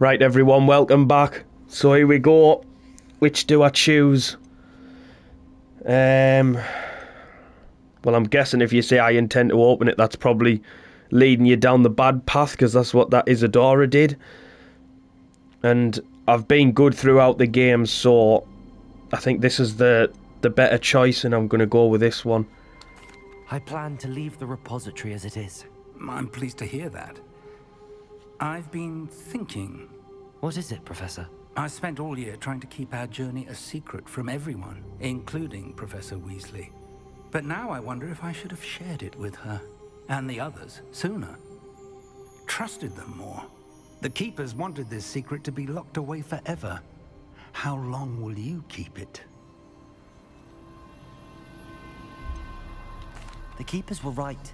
Right, everyone, welcome back. So here we go. Which do I choose? Um. Well, I'm guessing if you say I intend to open it, that's probably leading you down the bad path because that's what that Isadora did. And I've been good throughout the game, so I think this is the the better choice, and I'm going to go with this one. I plan to leave the repository as it is. I'm pleased to hear that. I've been thinking. What is it, Professor? I spent all year trying to keep our journey a secret from everyone, including Professor Weasley. But now I wonder if I should have shared it with her and the others sooner. Trusted them more. The Keepers wanted this secret to be locked away forever. How long will you keep it? The Keepers were right.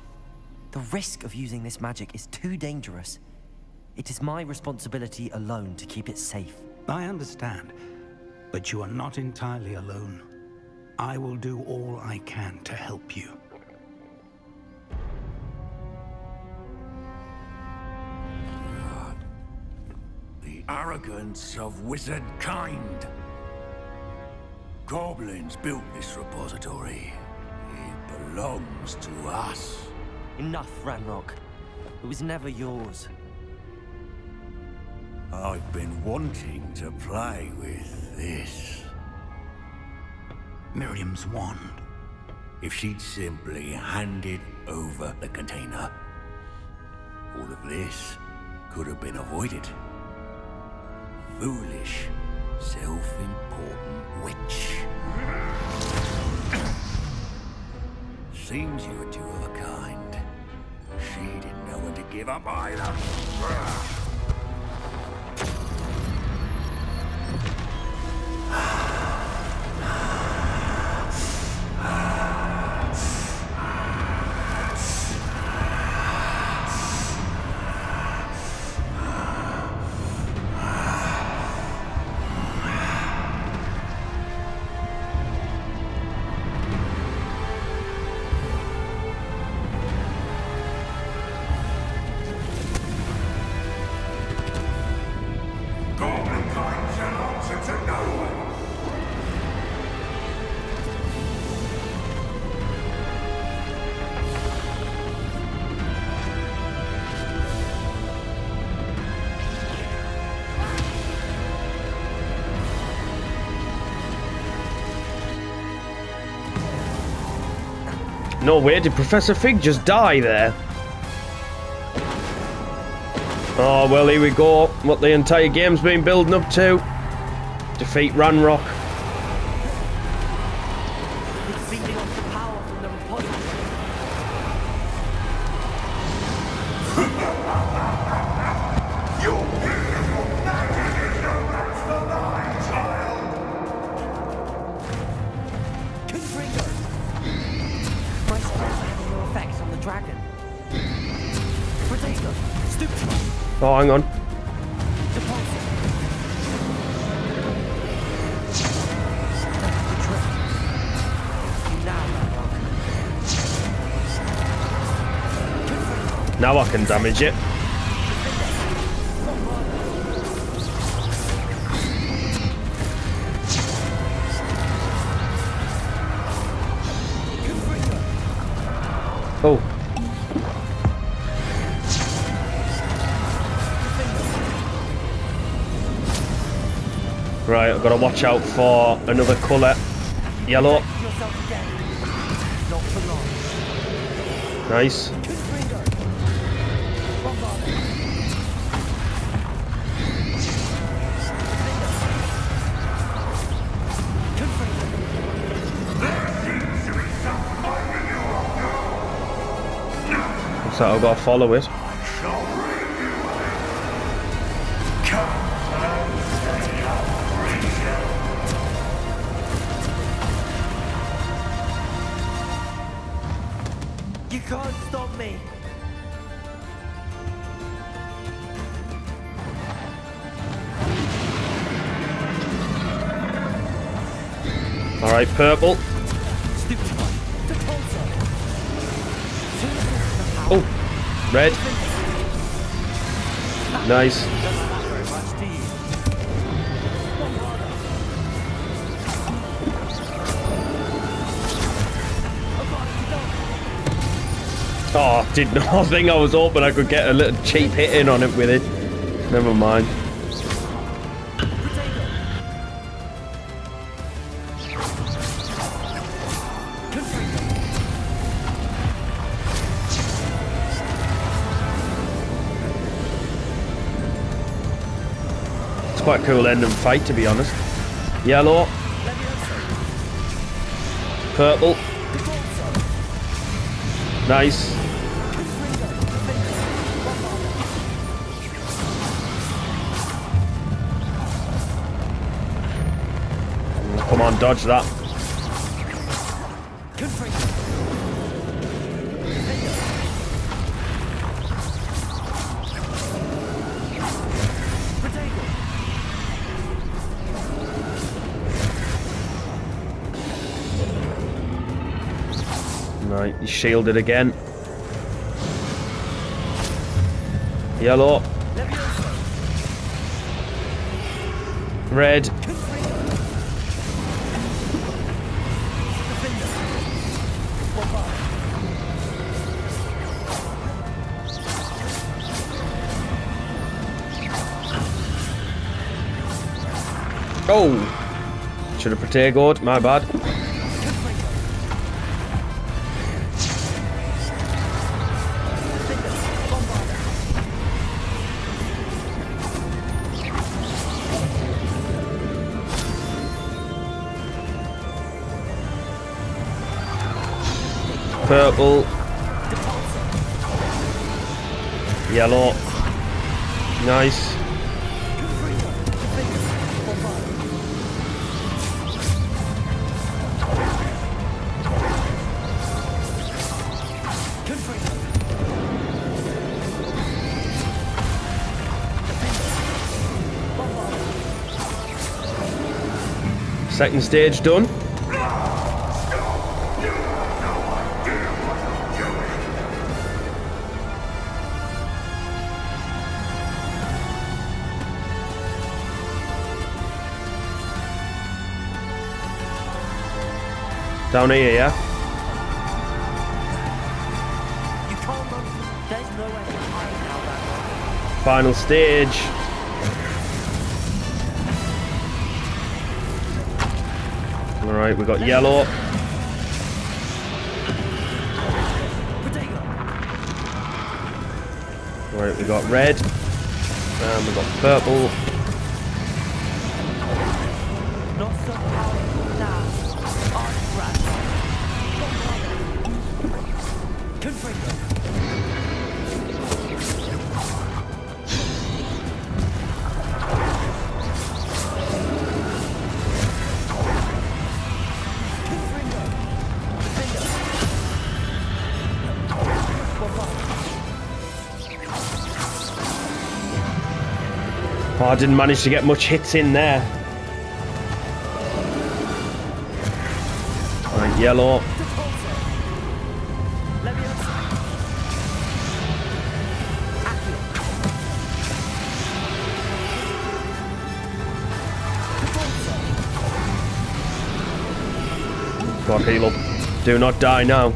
The risk of using this magic is too dangerous. It is my responsibility alone to keep it safe. I understand, but you are not entirely alone. I will do all I can to help you. The arrogance of wizard kind. Goblins built this repository. It belongs to us. Enough, Ranrock. It was never yours. I've been wanting to play with this. Miriam's wand. If she'd simply handed over the container, all of this could have been avoided. Foolish, self-important witch. Seems you were two of a kind. She didn't know when to give up either. No way, did Professor Fig just die there? Oh, well, here we go. What the entire game's been building up to. Defeat Ranrock. Can damage it. Oh. Right, I've got to watch out for another colour. Yellow. Yourself again. Not for long. Nice. So I've got to follow it. You can't stop me! Alright, purple. Red. Nice. Oh, did not think I was open. I could get a little cheap hit in on it with it. Never mind. Quite cool end fight, to be honest. Yellow. Purple. Nice. Come on, dodge that. Right, he's shielded again. Yellow. Red. Oh! Should have Protegoed, my bad. Purple. Yellow. Nice. Second stage done. Down here, yeah? You can't run. There's no way to hide now, Ranrock. Final stage. Alright, we got yellow. Alright, Right, we got red. And we got purple. Oh, I didn't manage to get much hits in there. Right, yellow. God, heal up. Do not die now.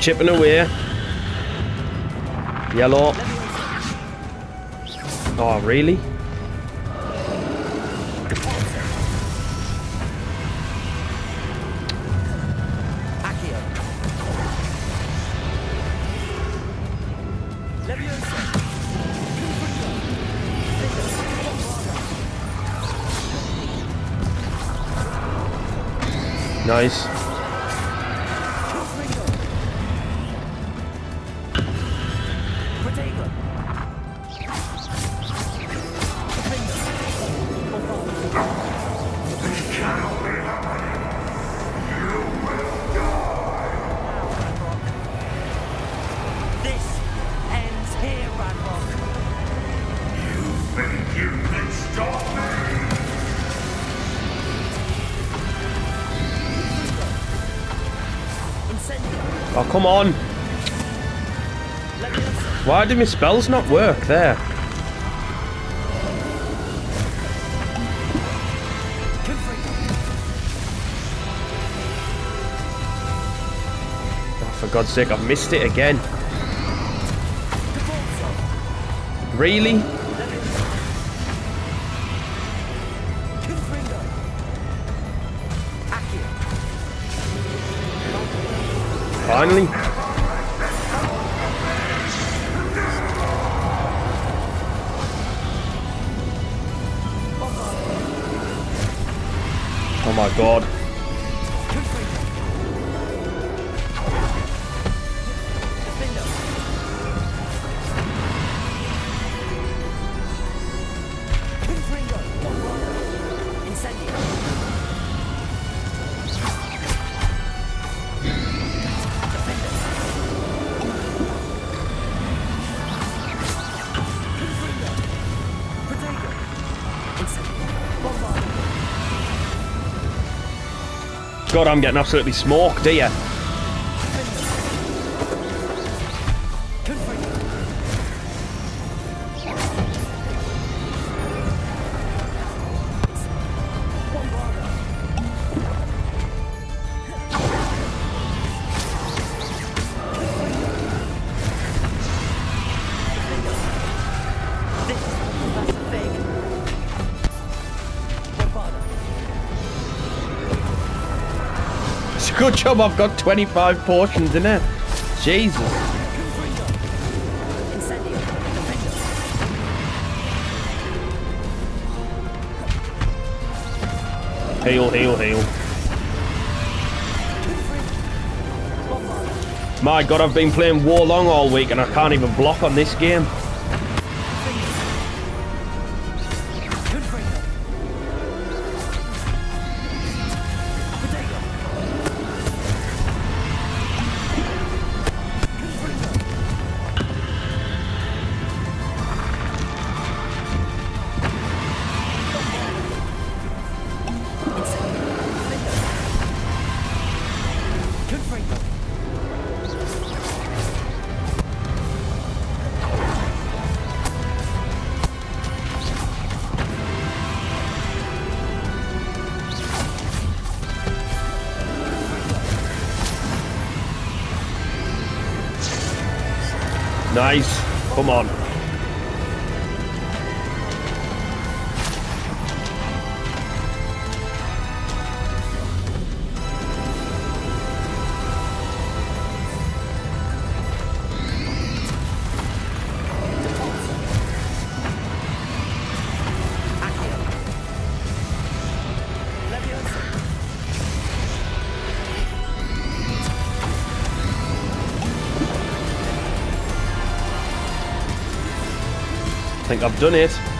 Chipping away. Yellow. Oh, really? Nice. Come on. Why do my spells not work there? Oh, for God's sake, I've missed it again. Really? Finally. Oh my god. God, I'm getting absolutely smoked here. It's good job I've got 25 portions in it. Jesus. Heal, heal, heal. My god, I've been playing Wo Long all week and I can't even block on this game. Think I've done it.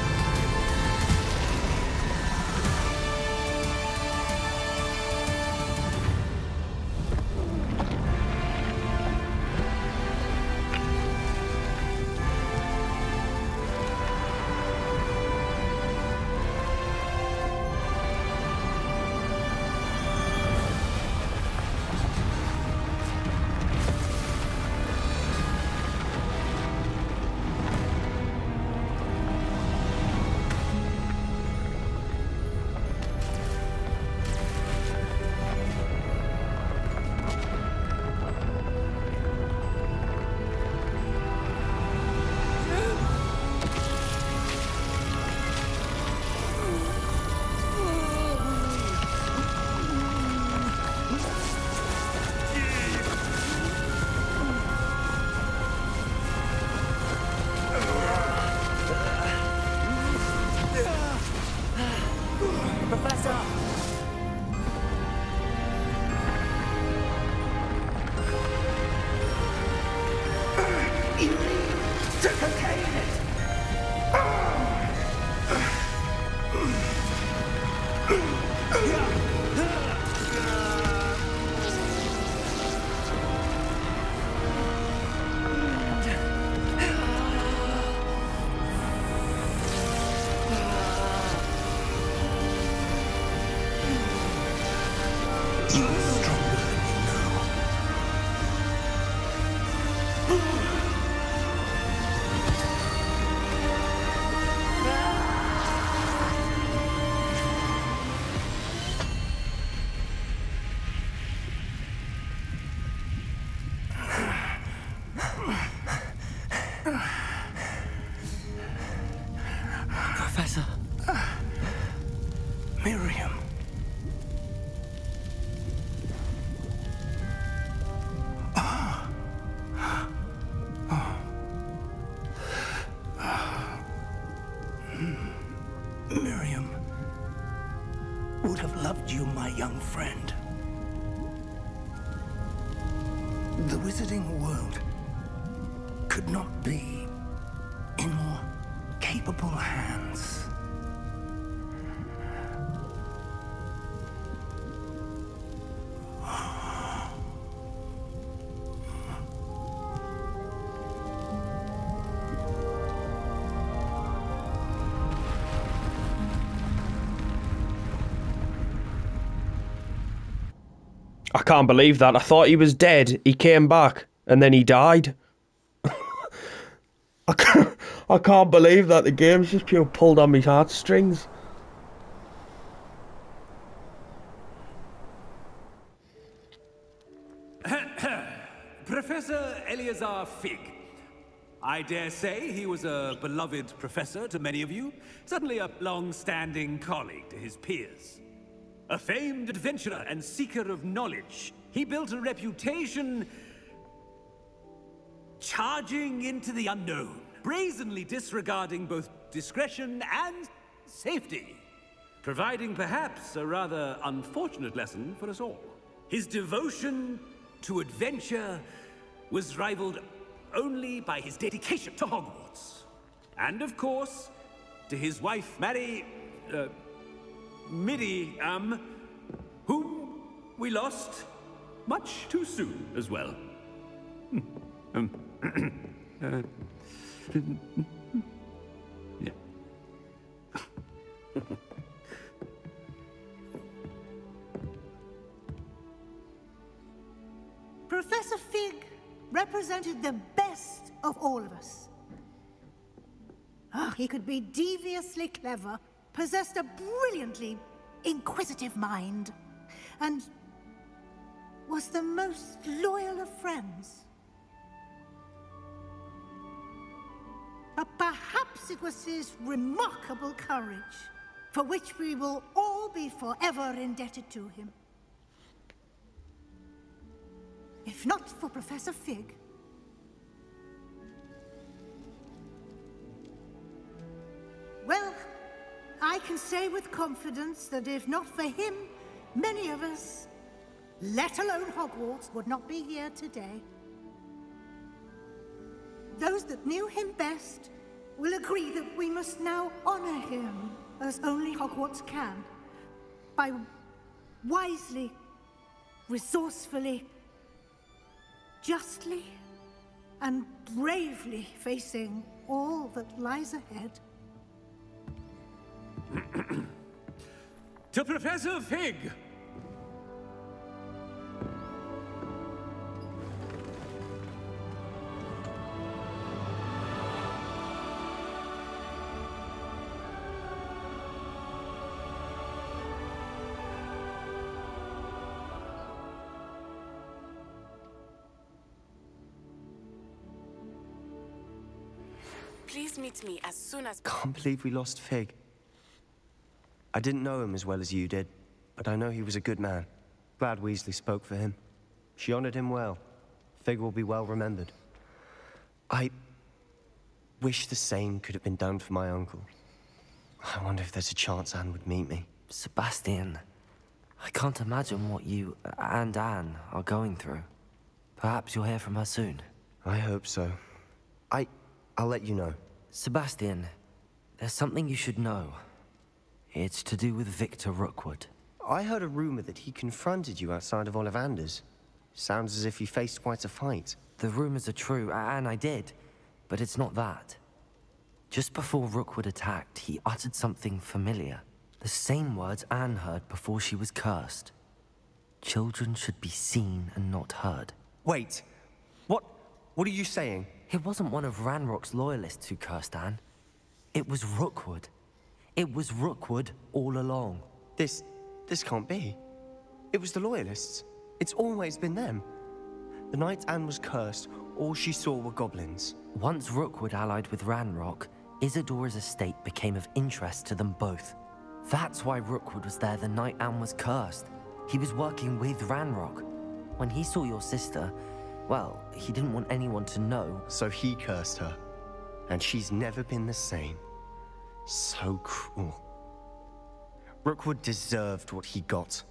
Young friend. I can't believe that. I thought he was dead. He came back and then he died. I can't, I can't believe that. The game's just pure pulled on my heartstrings. Professor Eleazar Fig. I dare say he was a beloved professor to many of you, certainly a long-standing colleague to his peers. A famed adventurer and seeker of knowledge, he built a reputation charging into the unknown, brazenly disregarding both discretion and safety, providing perhaps a rather unfortunate lesson for us all. His devotion to adventure was rivaled only by his dedication to Hogwarts. And of course, to his wife, Mary... Uh, Miriam, um, whom we lost much too soon as well. Hmm. Um, uh. Professor Fig represented the best of all of us. Oh, he could be deviously clever, possessed a brilliantly inquisitive mind, and was the most loyal of friends. But perhaps it was his remarkable courage, for which we will all be forever indebted to him. If not for Professor Fig. can say with confidence that if not for him, many of us, let alone Hogwarts, would not be here today. Those that knew him best will agree that we must now honor him as only Hogwarts can, by wisely, resourcefully, justly, and bravely facing all that lies ahead. To Professor Fig! Please meet me as soon as... Can't believe we lost Fig. I didn't know him as well as you did, but I know he was a good man. Glad Weasley spoke for him. She honored him well. Fig will be well remembered. I wish the same could have been done for my uncle. I wonder if there's a chance Anne would meet me. Sebastian, I can't imagine what you and Anne are going through. Perhaps you'll hear from her soon. I hope so. I... I'll let you know. Sebastian, there's something you should know. It's to do with Victor Rookwood. I heard a rumor that he confronted you outside of Ollivander's. Sounds as if he faced quite a fight. The rumors are true, and I did. But it's not that. Just before Rookwood attacked, he uttered something familiar. The same words Anne heard before she was cursed. Children should be seen and not heard. Wait. What... what are you saying? It wasn't one of Ranrock's loyalists who cursed Anne. It was Rookwood. It was Rookwood all along. This... this can't be. It was the Loyalists. It's always been them. The night Anne was cursed, all she saw were goblins. Once Rookwood allied with Ranrock, Isadora's estate became of interest to them both. That's why Rookwood was there the night Anne was cursed. He was working with Ranrock. When he saw your sister, well, he didn't want anyone to know. So he cursed her. And she's never been the same. So cruel. Rookwood deserved what he got.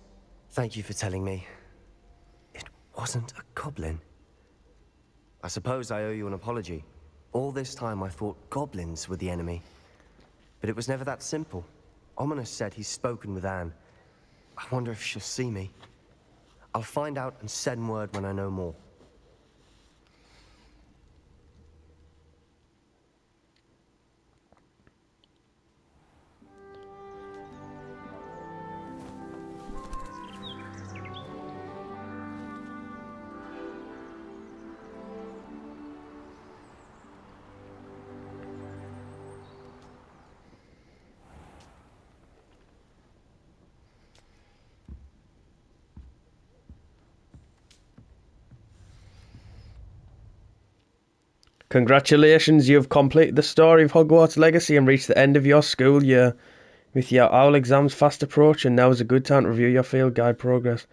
Thank you for telling me. It wasn't a goblin. I suppose I owe you an apology. All this time I thought goblins were the enemy. But it was never that simple. Ominis said he's spoken with Anne. I wonder if she'll see me. I'll find out and send word when I know more. Congratulations, you've completed the story of Hogwarts Legacy and reached the end of your school year. With your owl exams fast approaching, now is a good time to review your field guide progress.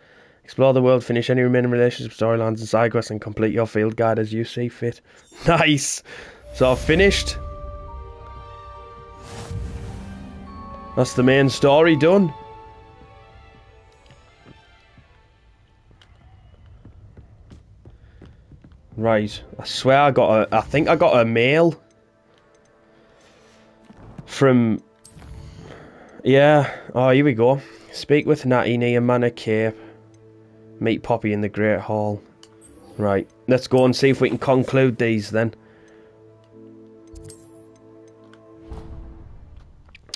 Explore the world, finish any remaining relationship storylines and side quests, and complete your field guide as you see fit. Nice! So I've finished. That's the main story done. Right, I swear I got a. I think I got a mail from. Yeah. Oh, here we go. Speak with Natty near Manor Cape. Meet Poppy in the Great Hall. Right, let's go and see if we can conclude these then.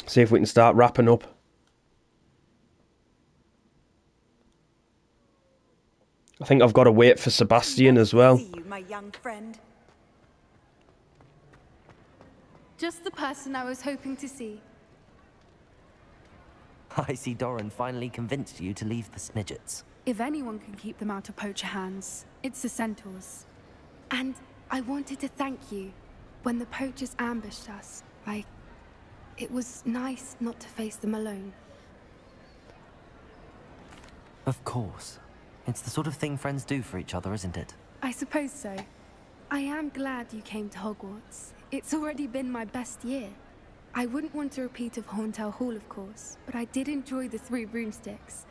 See if we can start wrapping up. I think I've got to wait for Sebastian as well. See you, my young friend. Just the person I was hoping to see. I see Doran finally convinced you to leave the Snidgets. If anyone can keep them out of poacher hands, it's the centaurs. And I wanted to thank you. When the poachers ambushed us, I... It was nice not to face them alone. Of course. It's the sort of thing friends do for each other, isn't it? I suppose so. I am glad you came to Hogwarts. It's already been my best year. I wouldn't want a repeat of Horntail Hall, of course, but I did enjoy the Three Broomsticks.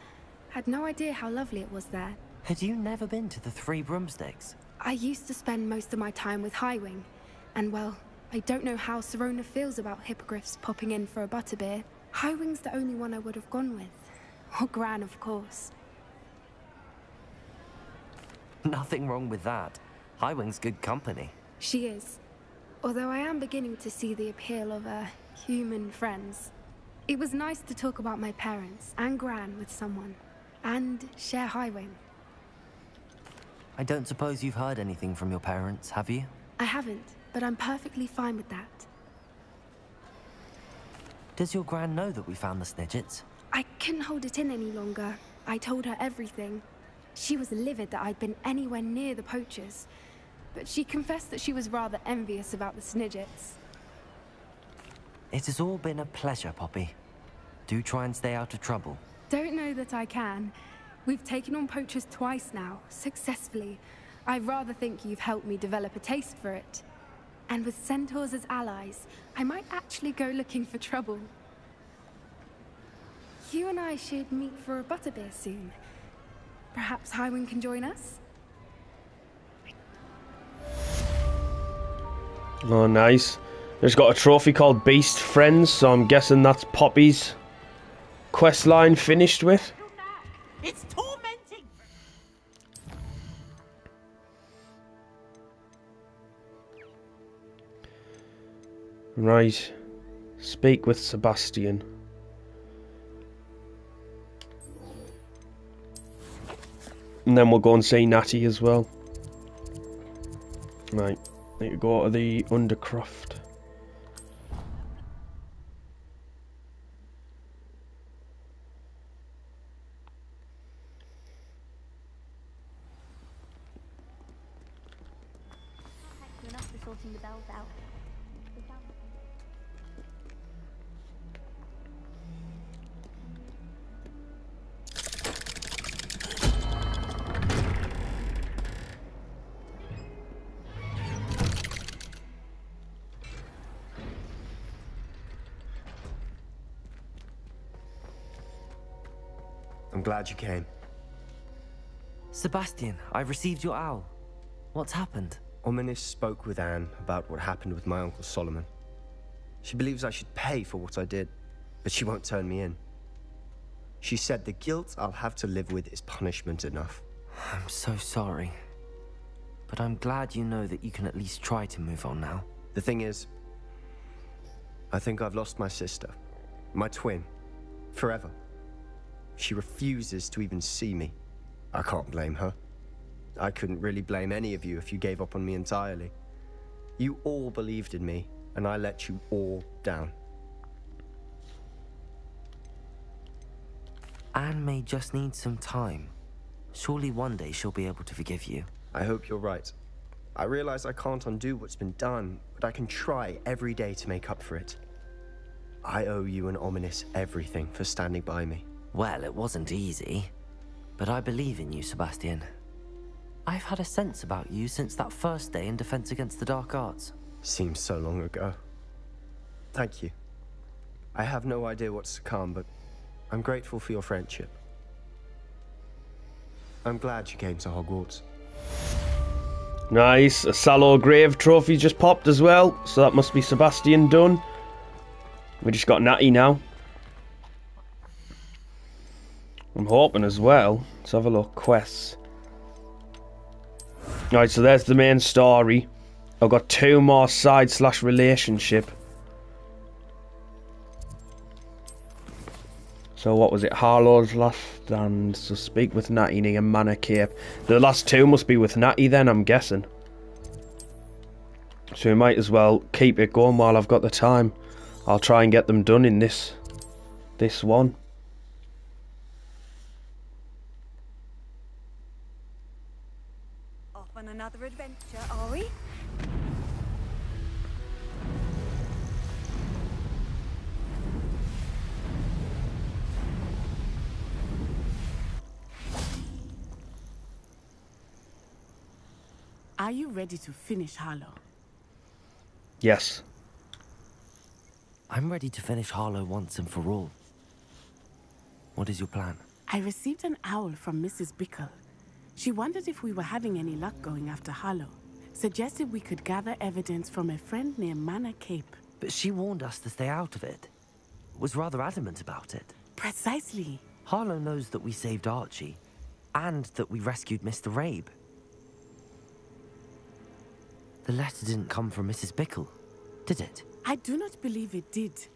Had no idea how lovely it was there. Had you never been to the Three Broomsticks? I used to spend most of my time with Highwing, and well, I don't know how Sirona feels about hippogriffs popping in for a butterbeer. Highwing's the only one I would have gone with. Or Gran, of course. Nothing wrong with that. Highwing's good company. She is. Although I am beginning to see the appeal of, uh, human friends. It was nice to talk about my parents and Gran with someone. And share Highwing. I don't suppose you've heard anything from your parents, have you? I haven't, but I'm perfectly fine with that. Does your Gran know that we found the Snidgets? I couldn't hold it in any longer. I told her everything. She was livid that I'd been anywhere near the poachers, but she confessed that she was rather envious about the Snidgets. It has all been a pleasure, Poppy. Do try and stay out of trouble. Don't know that I can. We've taken on poachers twice now, successfully. I rather think you've helped me develop a taste for it. And with centaurs as allies, I might actually go looking for trouble. You and I should meet for a butterbeer soon. Perhaps Highwing can join us? Oh, nice. There's got a trophy called Beast Friends, so I'm guessing that's Poppy's quest line finished with. It's tormenting! Right. Speak with Sebastian. And then we'll go and see Natty as well. Right. Need to go to the Undercroft. I'm glad you came. Sebastian, I've received your owl. What's happened? Ominis spoke with Anne about what happened with my uncle Solomon. She believes I should pay for what I did, but she won't turn me in. She said the guilt I'll have to live with is punishment enough. I'm so sorry. But I'm glad you know that you can at least try to move on now. The thing is, I think I've lost my sister, my twin, forever. She refuses to even see me. I can't blame her. I couldn't really blame any of you if you gave up on me entirely. You all believed in me, and I let you all down. Anne may just need some time. Surely one day she'll be able to forgive you. I hope you're right. I realize I can't undo what's been done, but I can try every day to make up for it. I owe you and Ominis everything for standing by me. Well, it wasn't easy. But I believe in you, Sebastian. I've had a sense about you since that first day in Defense Against the Dark Arts. Seems so long ago. Thank you. I have no idea what's to come, but I'm grateful for your friendship. I'm glad you came to Hogwarts. Nice. A Sallow Grave trophy just popped as well, so that must be Sebastian done. We just got Natty now. I'm hoping as well. Let's have a look. Quests. Alright, so there's the main story. I've got two more side slash relationship. So what was it? Harlow's last stand. So speak with Natty near Manor Cape. The last two must be with Natty then, I'm guessing. So we might as well keep it going while I've got the time. I'll try and get them done in this this one. Off on another adventure, are we? Are you ready to finish Harlow? Yes. I'm ready to finish Harlow once and for all. What is your plan? I received an owl from Mrs. Bickle. She wondered if we were having any luck going after Harlow. Suggested we could gather evidence from a friend near Manor Cape. But she warned us to stay out of it. Was rather adamant about it. Precisely. Harlow knows that we saved Archie, and that we rescued Mr. Rabe. The letter didn't come from Mrs. Bickle, did it? I do not believe it did.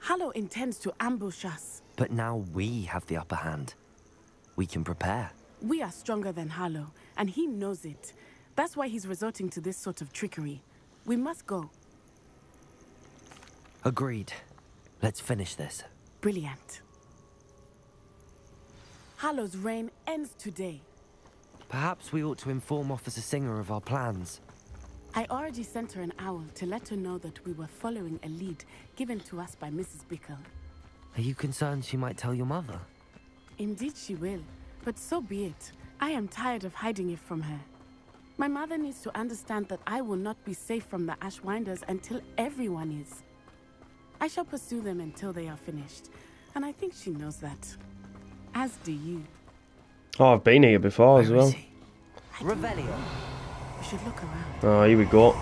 Harlow intends to ambush us. But now we have the upper hand. We can prepare. We are stronger than Harlow, and he knows it. That's why he's resorting to this sort of trickery. We must go. Agreed. Let's finish this. Brilliant. Harlow's reign ends today. Perhaps we ought to inform Officer Singer of our plans. I already sent her an owl to let her know that we were following a lead given to us by Mrs. Bickle. Are you concerned she might tell your mother? Indeed she will, but so be it. I am tired of hiding it from her. My mother needs to understand that I will not be safe from the Ashwinders until everyone is. I shall pursue them until they are finished, and I think she knows that. As do you. Oh, I've been here before as well. Revelio. We should look around. Oh, here we go.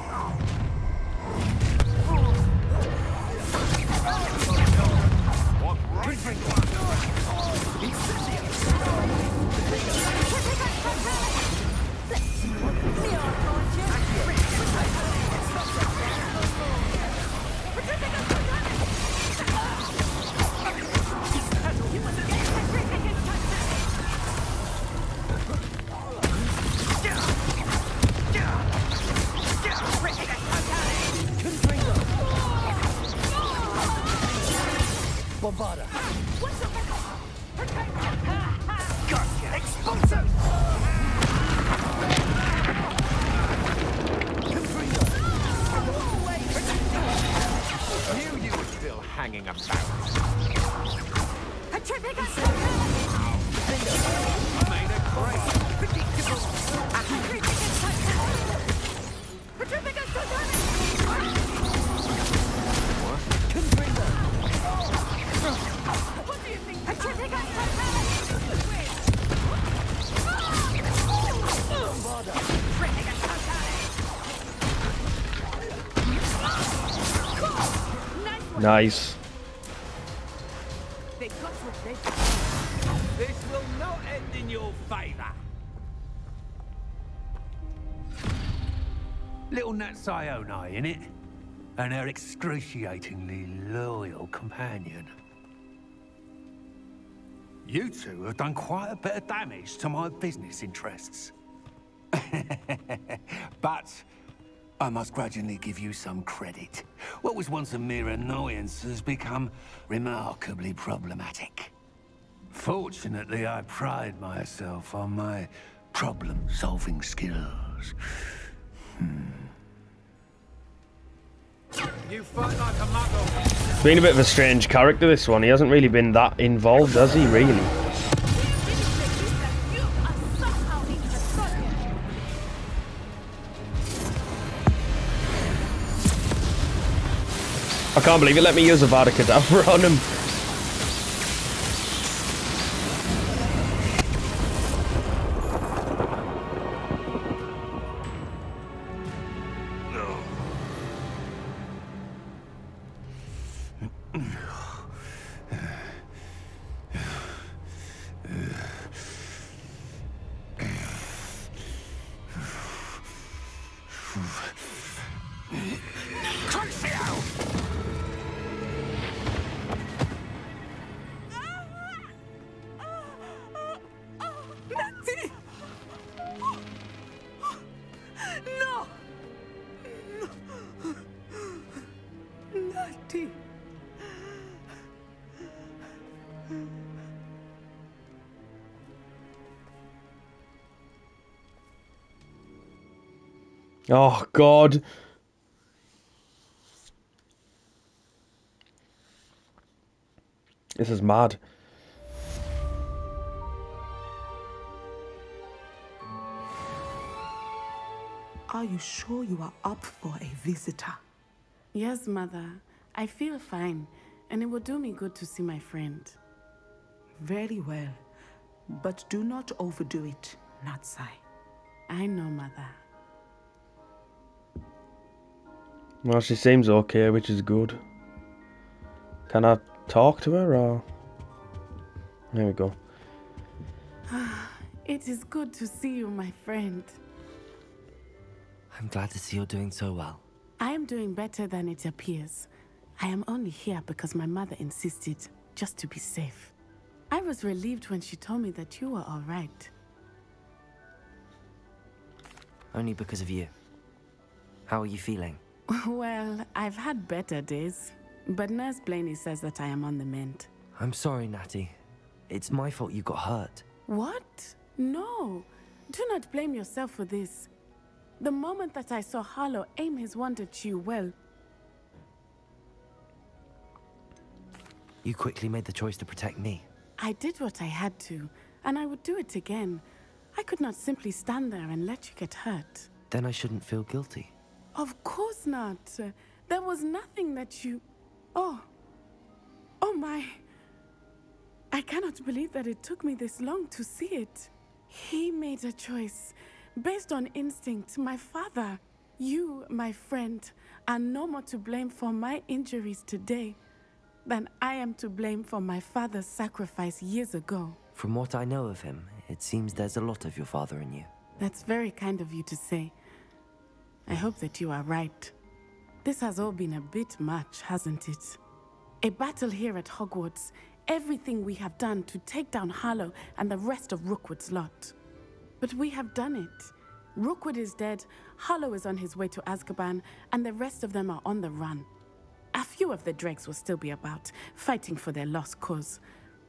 Nice. They got what they This will not end in your favor. Little Natsai Onai, innit? And her excruciatingly loyal companion. You two have done quite a bit of damage to my business interests. but I must grudgingly give you some credit. What was once a mere annoyance has become remarkably problematic. Fortunately, I pride myself on my problem-solving skills. Hmm. You fight like a muggle. It's been a bit of a strange character, this one. He hasn't really been that involved, has he, really? I can't believe it let me use Avada Kedavra on him. Oh, God. This is mad. Are you sure you are up for a visitor? Yes, Mother. I feel fine, and it will do me good to see my friend. Very well. But do not overdo it, Natsai. I know, Mother. Well, she seems okay, which is good. Can I talk to her, or... There we go. it is good to see you, my friend. I'm glad to see you're doing so well. I am doing better than it appears. I am only here because my mother insisted, just to be safe. I was relieved when she told me that you were all right. Only because of you. How are you feeling? Well, I've had better days, but Nurse Blainey says that I am on the mend. I'm sorry, Natty. It's my fault you got hurt. What? No. Do not blame yourself for this. The moment that I saw Harlow aim his wand at you, well, You quickly made the choice to protect me. I did what I had to, and I would do it again. I could not simply stand there and let you get hurt. Then I shouldn't feel guilty. Of course not. There was nothing that you... Oh. Oh my. I cannot believe that it took me this long to see it. He made a choice. Based on instinct, my father, you, my friend, are no more to blame for my injuries today than I am to blame for my father's sacrifice years ago. From what I know of him, it seems there's a lot of your father in you. That's very kind of you to say. I hope that you are right. This has all been a bit much, hasn't it? A battle here at Hogwarts, everything we have done to take down Harlow and the rest of Rookwood's lot. But we have done it. Rookwood is dead, Harlow is on his way to Azkaban, and the rest of them are on the run. A few of the dregs will still be about, fighting for their lost cause.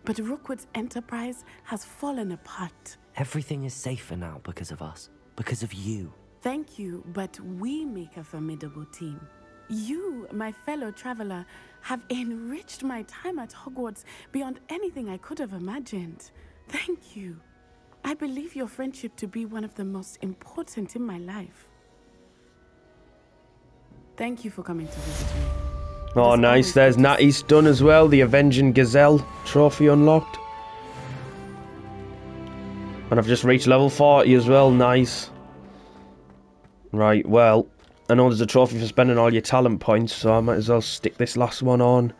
But Rookwood's enterprise has fallen apart. Everything is safer now because of us. Because of you. Thank you, but we make a formidable team. You, my fellow traveler, have enriched my time at Hogwarts beyond anything I could have imagined. Thank you. I believe your friendship to be one of the most important in my life. Thank you for coming to visit me. Oh, nice. There's Natty's done as well. The Avenging Gazelle trophy unlocked. And I've just reached level 40 as well. Nice. Right, well, I know there's a trophy for spending all your talent points, so I might as well stick this last one on.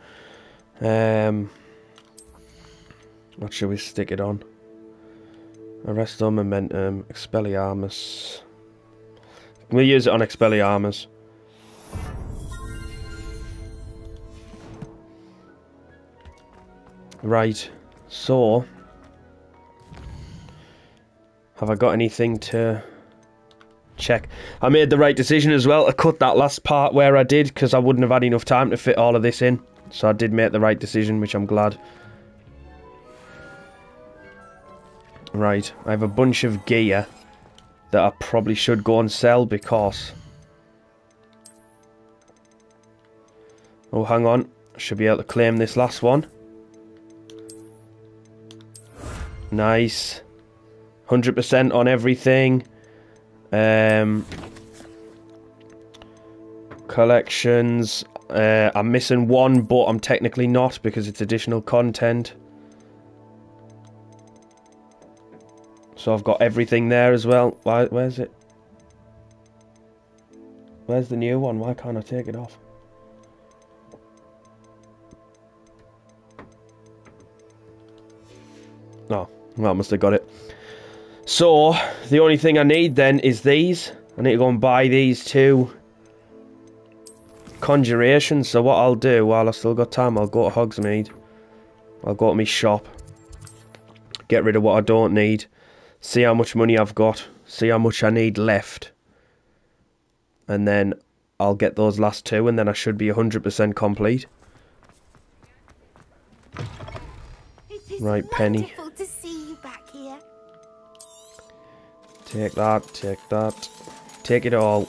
Um, what should we stick it on? Arrest Arresto Momentum, Expelliarmus. We'll use it on Expelliarmus. Right, so... Have I got anything to check? I made the right decision as well to cut that last part where I did, because I wouldn't have had enough time to fit all of this in. So I did make the right decision, which I'm glad. Right, I have a bunch of gear that I probably should go and sell because... Oh, hang on. I should be able to claim this last one. Nice. 100% on everything. Um, collections. Uh, I'm missing one, but I'm technically not because it's additional content. So I've got everything there as well. Why, where's it? Where's the new one? Why can't I take it off? Oh, well, I must have got it. So, the only thing I need then is these. I need to go and buy these two conjurations. So what I'll do, while I've still got time, I'll go to Hogsmeade. I'll go to my shop. Get rid of what I don't need. See how much money I've got. See how much I need left. And then I'll get those last two and then I should be 100% complete. Right, Penny. Take that, take that. Take it all.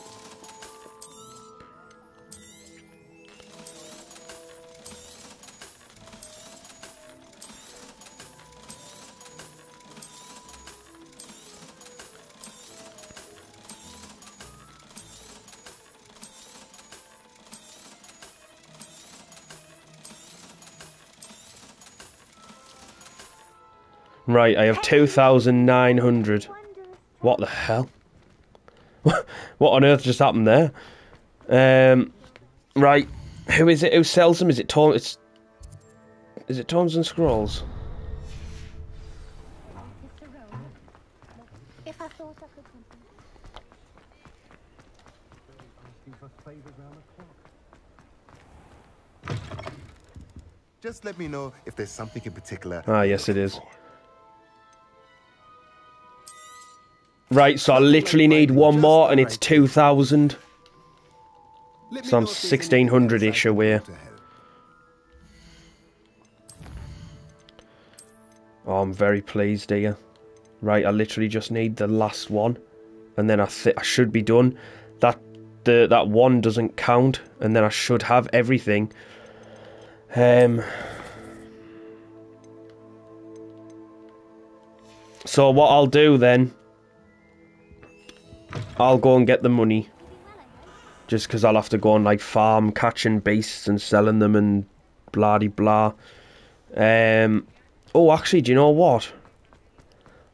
Right, I have 2,900. What the hell? what on earth just happened there? Um, right, who is it who sells them? Is it Tom? It's is it Tomes and Scrolls? Just let me know if there's something in particular. Ah, yes, it is. Right, so I literally need one more and it's 2,000. So I'm 1,600-ish away. Oh, I'm very pleased here. Right, I literally just need the last one. And then I, th I should be done. That the that one doesn't count. And then I should have everything. Um... So what I'll do then I'll go and get the money. Just because I'll have to go and like farm catching beasts and selling them and blah de blah. Um, oh, actually, do you know what?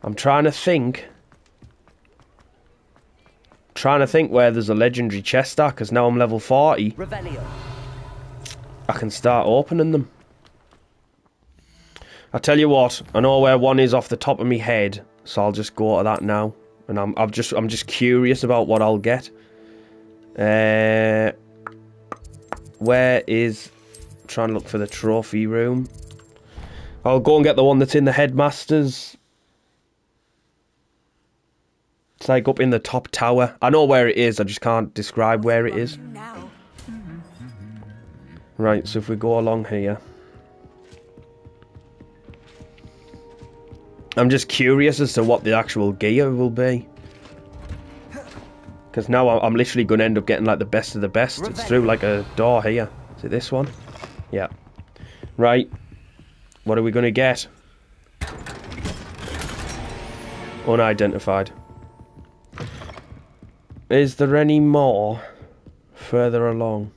I'm trying to think. Trying to think where there's a legendary chest at because now I'm level 40. Revelio. I can start opening them. I tell you what, I know where one is off the top of my head, so I'll just go to that now and I'm I'm just I'm just curious about what I'll get. Uh, where is? Trying to look for the trophy room. I'll go and get the one that's in the headmaster's. It's like up in the top tower. I know where it is. I just can't describe where it is. Right. So if we go along here. I'm just curious as to what the actual gear will be. Because now I'm literally going to end up getting like the best of the best. It's through like a door here. Is it this one? Yeah. Right. What are we going to get? Unidentified. Is there any more further along?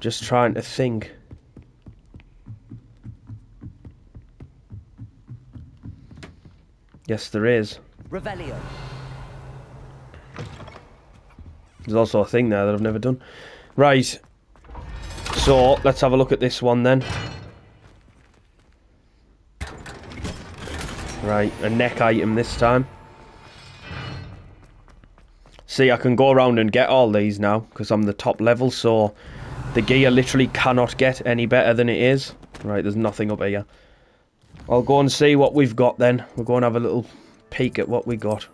Just trying to think. Yes, there is. Revelio. There's also a thing there that I've never done. Right. So, let's have a look at this one then. Right, a neck item this time. See, I can go around and get all these now, because I'm the top level, so the gear literally cannot get any better than it is. Right, there's nothing up here. I'll go and see what we've got then. We'll go and have a little peek at what we got.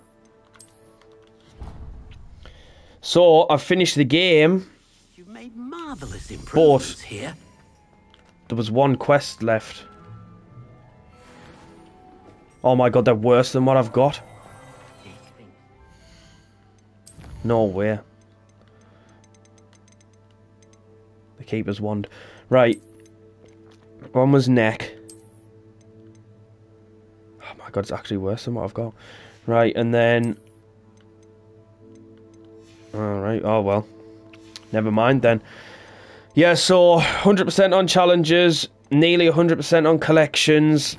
So, I've finished the game. You've made marvelous But here. there was one quest left. Oh my god, they're worse than what I've got. No way. Keeper's wand. Right. One was neck. Oh my god, it's actually worse than what I've got. Right, and then... Alright, oh well. Never mind then. Yeah, so 100% on challenges, nearly 100% on collections.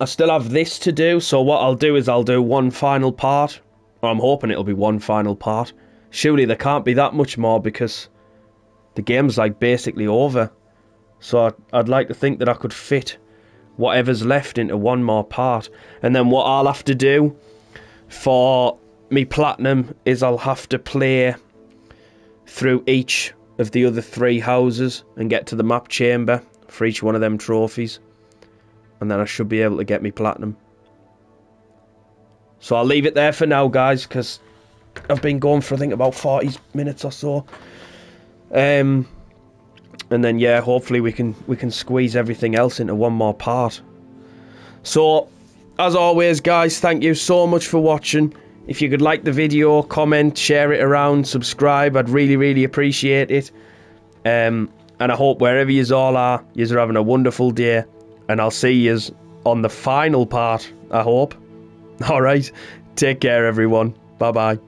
I still have this to do, so what I'll do is I'll do one final part. I'm hoping it'll be one final part. Surely there can't be that much more because the game's like basically over. So I'd, like to think that I could fit whatever's left into one more part. And then what I'll have to do for me platinum is I'll have to play through each of the other three houses and get to the map chamber for each one of them trophies. And then I should be able to get me platinum. So I'll leave it there for now, guys, because I've been going for I think about 40 minutes or so. Um, and then yeah, hopefully we can we can squeeze everything else into one more part. So, as always, guys, thank you so much for watching. If you could like the video, comment, share it around, subscribe, I'd really, really appreciate it. Um, and I hope wherever you all are, you're having a wonderful day. And I'll see you on the final part, I hope. Alright, take care, everyone. Bye bye.